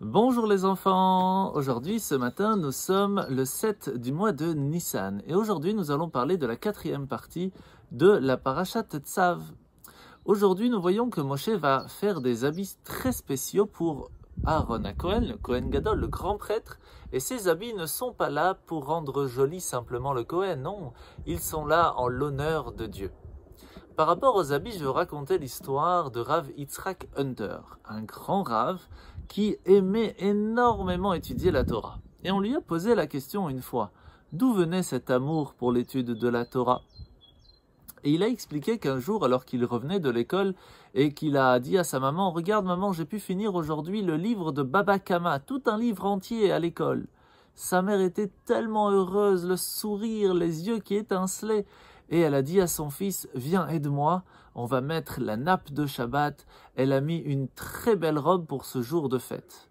Bonjour les enfants Aujourd'hui, ce matin, nous sommes le 7 du mois de Nissan. Et aujourd'hui, nous allons parler de la quatrième partie de la Parashat Tzav. Aujourd'hui, nous voyons que Moshe va faire des habits très spéciaux pour Aaron à Cohen, le Cohen Gadol, le grand prêtre. Et ces habits ne sont pas là pour rendre joli simplement le Cohen, non. Ils sont là en l'honneur de Dieu. Par rapport aux habits, je vais vous raconter l'histoire de Rav Yitzhak Hunter, un grand Rav qui aimait énormément étudier la Torah. Et on lui a posé la question une fois, d'où venait cet amour pour l'étude de la Torah? Et il a expliqué qu'un jour, alors qu'il revenait de l'école et qu'il a dit à sa maman, regarde maman, j'ai pu finir aujourd'hui le livre de Baba Kama, tout un livre entier à l'école. Sa mère était tellement heureuse, le sourire, les yeux qui étincelaient, et elle a dit à son fils, viens, aide-moi, on va mettre la nappe de Shabbat. Elle a mis une très belle robe pour ce jour de fête.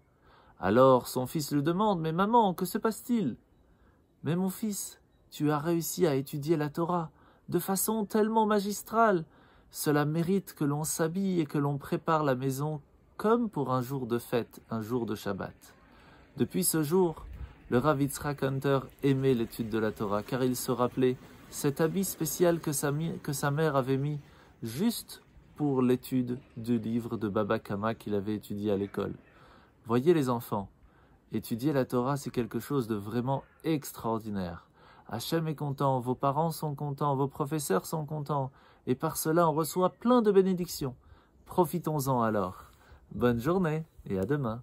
Alors son fils lui demande, mais maman, que se passe-t-il Mais mon fils, tu as réussi à étudier la Torah de façon tellement magistrale. Cela mérite que l'on s'habille et que l'on prépare la maison comme pour un jour de fête, un jour de Shabbat. Depuis ce jour, le Rav Yitzhak Hunter aimait l'étude de la Torah, car il se rappelait cet habit spécial que sa, mère avait mis juste pour l'étude du livre de Baba Kama qu'il avait étudié à l'école. Voyez les enfants, étudier la Torah c'est quelque chose de vraiment extraordinaire. Hachem est content, vos parents sont contents, vos professeurs sont contents, et par cela on reçoit plein de bénédictions. Profitons-en alors. Bonne journée et à demain.